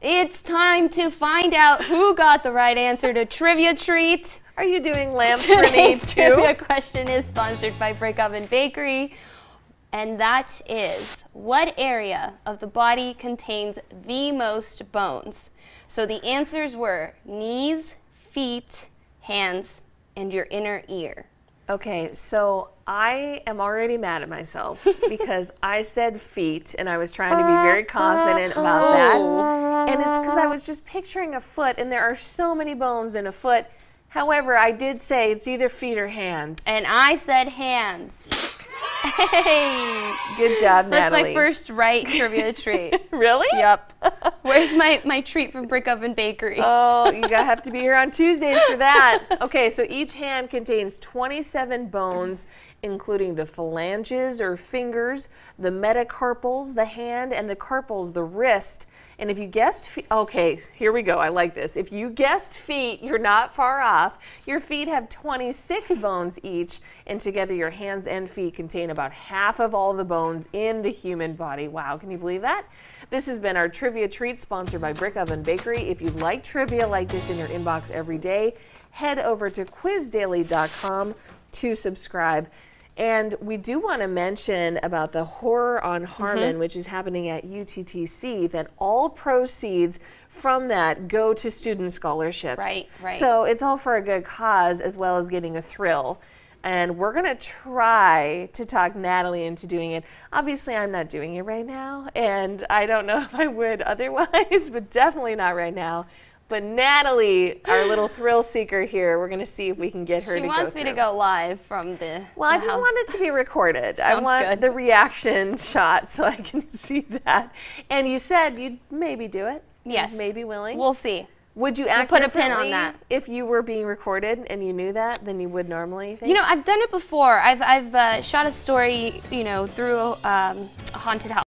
It's time to find out who got the right answer to Trivia Treat. Are you doing lamb for me Today's too? trivia question is sponsored by Brick Oven Bakery. And that is what area of the body contains the most bones? So the answers were knees, feet, hands, and your inner ear. Okay, so I am already mad at myself because I said feet and I was trying to be very confident about Oh. that. And it's because I was just picturing a foot and there are so many bones in a foot. However, I did say it's either feet or hands. And I said hands. Hey! Good job, That's Natalie. my first right trivia treat. Really? Yep. Where's my, my treat from Brick Oven Bakery? Oh, you gotta have to be here on Tuesdays for that. Okay, so each hand contains 27 bones, including the phalanges or fingers, the metacarpals, the hand, and the carpals, the wrist. And if you guessed, okay, here we go. I like this. If you guessed feet, you're not far off. Your feet have 26 bones each, and together your hands and feet contain about half of all the bones in the human body. Wow, can you believe that? This has been our trivia treat sponsored by Brick Oven Bakery. If you'd like trivia like this in your inbox every day, head over to quizdaily.com to subscribe. And we do want to mention about the Horror on Harmon, Mm-hmm. which is happening at UTTC, that all proceeds from that go to student scholarships. Right, right. So it's all for a good cause as well as getting a thrill. And we're going to try to talk Natalie into doing it. Obviously, I'm not doing it right now, and I don't know if I would otherwise, but definitely not right now. But Natalie, our little thrill seeker here, we're going to see if we can get her she to wants go me to go live from the. Well, I just house. want it to be recorded. I want good. the reaction shot so I can see that. And you said you'd maybe do it. Yes. Maybe willing. We'll see. Would you act put a pin on that. if you were being recorded and you knew that than you would normally? Think? You know, I've done it before. I've I've uh, shot a story, you know, through um, a haunted house.